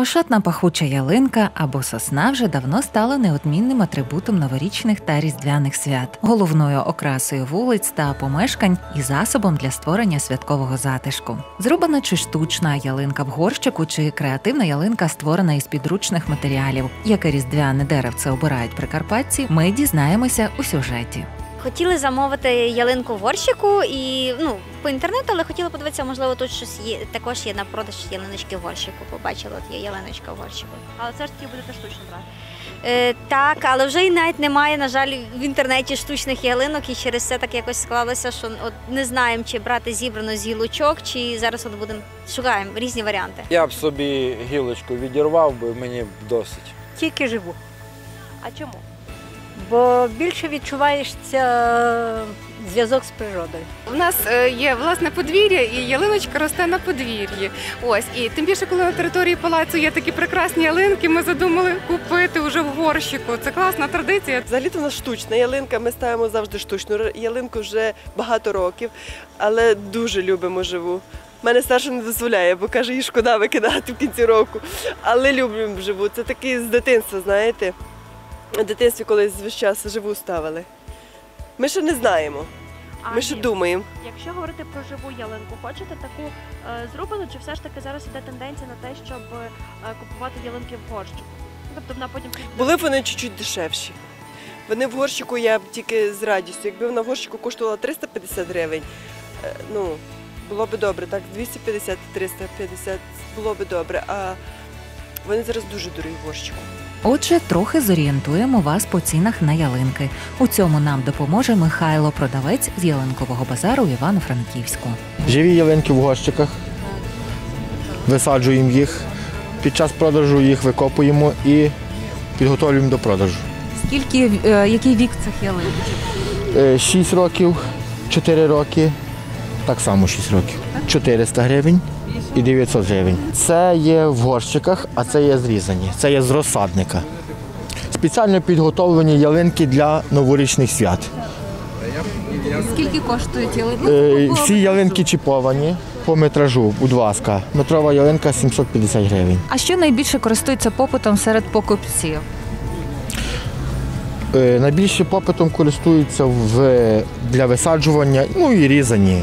Ошатна пахуча ялинка або сосна вже давно стала неодмінним атрибутом новорічних та різдвяних свят, головною окрасою вулиць та помешкань і засобом для створення святкового затишку. Зрубана чи штучна ялинка в горщику, чи креативна ялинка створена із підручних матеріалів, яке різдвяне деревце обирають прикарпатці, ми дізнаємося у сюжеті. Хотіли замовити ялинку в горщику і ну по інтернету, але хотіли подивитися, можливо, тут щось є також є на продаж ялиночки в горщику. Побачила, от є ялиночка в горщику. Але все ж таки будете штучно брати. Е, так, але вже й навіть немає, на жаль, в інтернеті штучних ялинок, і через це так якось склалося, що от не знаємо, чи брати зібрано з гілочок, чи зараз от будемо шукаємо різні варіанти. Я б собі гілочку відірвав би, мені б досить. Тільки живу, А чому? Бо більше відчуваєш ця зв'язок з природою. У нас е, є власне подвір'я, і ялиночка росте на подвір'ї. Ось і тим більше, коли на території палацу є такі прекрасні ялинки, ми задумали купити вже в горщику. Це класна традиція. Взагалі-то у нас штучна ялинка. Ми ставимо завжди штучну ялинку вже багато років, але дуже любимо живу. Мене старша не дозволяє, бо каже, їй шкода викидати в кінці року. Але любимо живу. Це такий з дитинства, знаєте. В дитинстві колись весь час живу ставили. Ми ще не знаємо. А Ми ще ні. думаємо. Якщо говорити про живу ялинку, хочете таку е, зрубану, чи все ж таки зараз іде тенденція на те, щоб е, купувати ялинки в горщику? Тобто вона потім Були б вони чуть-чуть дешевші. Вони в горщику я б тільки з радістю. Якби вона в горщику коштувала 350 гривень, е, ну, було б добре, так, 250-350 було б добре. А вони зараз дуже дорогі в горщику. Отже, трохи зорієнтуємо вас по цінах на ялинки. У цьому нам допоможе Михайло, продавець з ялинкового базару в Івано-Франківську. Живі ялинки в горщиках, висаджуємо їх. Під час продажу їх викопуємо і підготовлюємо до продажу. Скільки який вік цих ялинок? 6 років, 4 роки, так само 6 років. 400 гривень і 900 гривень. Це є в горщиках, а це є зрізані. Це є з розсадника. Спеціально підготовлені ялинки для новорічних свят. Скільки коштують ялинки? Е, Всі ялинки чіповані по метражу, будь ласка. Метрова ялинка 750 гривень. А що найбільше користується попитом серед покупців? Е, Найбільше попитом користуються в, для висаджування, ну і різані.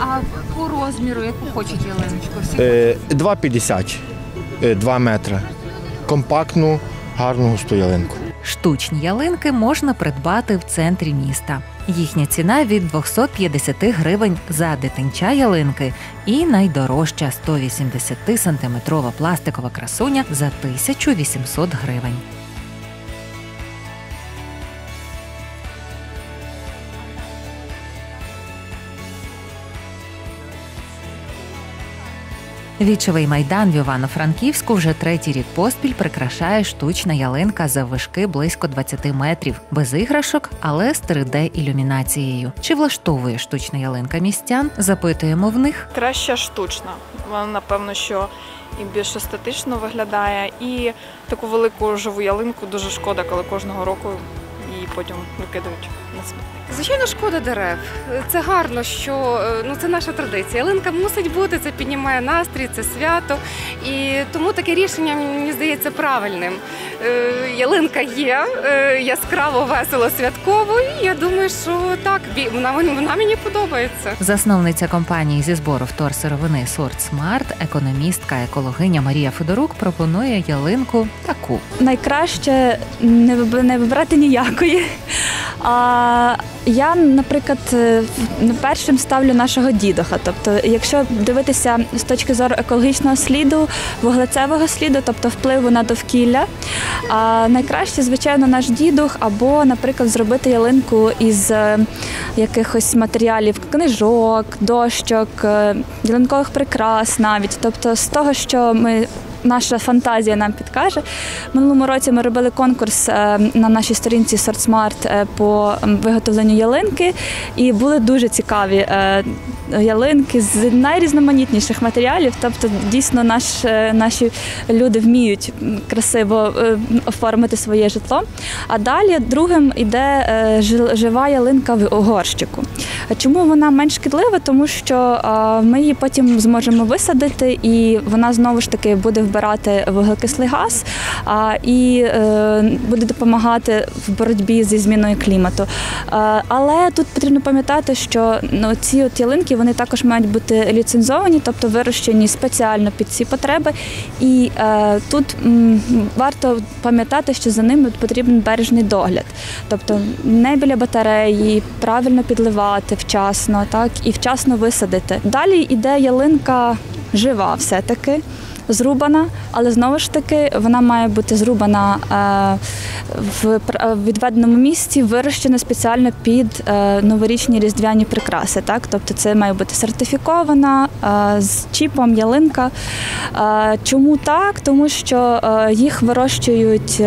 А по розміру, яку хочуть ялиночку? Всі Е, 2,50, е, 2 метри. Компактну, гарну густу ялинку. Штучні ялинки можна придбати в центрі міста. Їхня ціна від 250 гривень за дитинча ялинки і найдорожча 180 сантиметрова пластикова красуня за 1800 гривень. Вічовий майдан в Івано-Франківську вже третій рік поспіль прикрашає штучна ялинка заввишки близько 20 метрів, без іграшок, але з 3D-ілюмінацією. Чи влаштовує штучна ялинка містян? Запитуємо в них. Краще штучна. Вона напевно, що і більш естетично виглядає, і таку велику живу ялинку дуже шкода, коли кожного року її потім викидають на смітник. Звичайно, шкода дерев. Це гарно, що е, ну це наша традиція. Ялинка мусить бути, це піднімає настрій, це свято. І тому таке рішення мені здається правильним. Е, Ялинка є е, яскраво, весело, святково. І я думаю, що так вона, вона мені подобається. Засновниця компанії зі збору вторсировини Сорт Смарт, економістка, екологиня Марія Федорук пропонує ялинку таку. найкраще не виб- не вибрати ніякої. А я, наприклад, е, першим ставлю нашого дідуха. Тобто, якщо дивитися з точки зору екологічного сліду, вуглецевого сліду, тобто впливу на довкілля, а найкраще, звичайно, наш дідух, або, наприклад, зробити ялинку із е, якихось матеріалів книжок, дощок, е, ялинкових прикрас навіть. Тобто з того, що ми наша фантазія нам підкаже. Минулому році ми робили конкурс е, на нашій сторінці SortSmart е, по виготовленню ялинки, і були дуже цікаві е, ялинки з найрізноманітніших матеріалів. Тобто, дійсно, наш, наші люди вміють красиво оформити своє житло. А далі другим іде жива ялинка в горщику. Чому вона менш шкідлива? Тому що ми її потім зможемо висадити, і вона знову ж таки буде в забирати вуглекислий газ і е, буде допомагати в боротьбі зі зміною клімату. Е, але тут потрібно пам'ятати, що ну, ці от ялинки вони також мають бути ліцензовані, тобто вирощені спеціально під ці потреби. І е, тут варто пам'ятати, що за ними потрібен бережний догляд, тобто не біля батареї, правильно підливати вчасно, так і вчасно висадити. Далі йде ялинка жива, все-таки. Зрубана, але знову ж таки вона має бути зрубана е, е, в відведеному місці, вирощена спеціально під е, новорічні різдвяні прикраси. Так? Тобто це має бути сертифікована з чіпом ялинка. Чому так? Тому що їх вирощують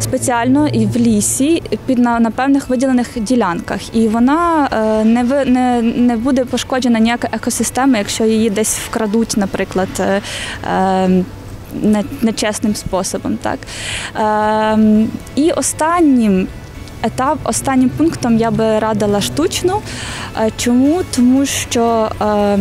спеціально і в лісі під на, певних виділених ділянках, і вона не, не буде пошкоджена ніяка екосистема, якщо її десь вкрадуть, наприклад. Е, е, нечесним способом. Так? Ем, і останнім етап, останнім пунктом я би радила штучну. Е, Чому? Тому що е,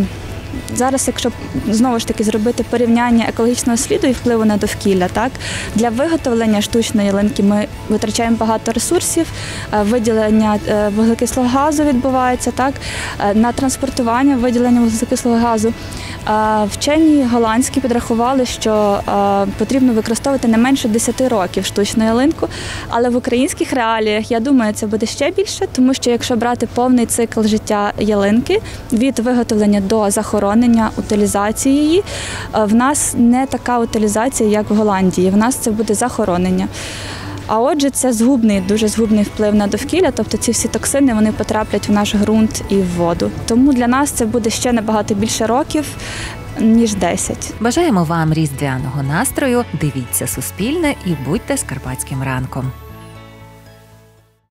зараз, якщо знову ж таки зробити порівняння екологічного сліду і впливу на довкілля, так для виготовлення штучної ялинки ми витрачаємо багато ресурсів, е, виділення е, вуглекислого газу відбувається, так е, на транспортування виділення вуглекислого газу. Вчені голландські підрахували, що потрібно використовувати не менше 10 років штучну ялинку, але в українських реаліях я думаю, це буде ще більше, тому що якщо брати повний цикл життя ялинки від виготовлення до захоронення, утилізації її, в нас не така утилізація, як в Голландії. В нас це буде захоронення. А отже, це згубний, дуже згубний вплив на довкілля, тобто ці всі токсини вони потраплять в наш ґрунт і в воду. Тому для нас це буде ще набагато більше років, ніж 10. Бажаємо вам різдвяного настрою. Дивіться Суспільне і будьте з карпатським ранком.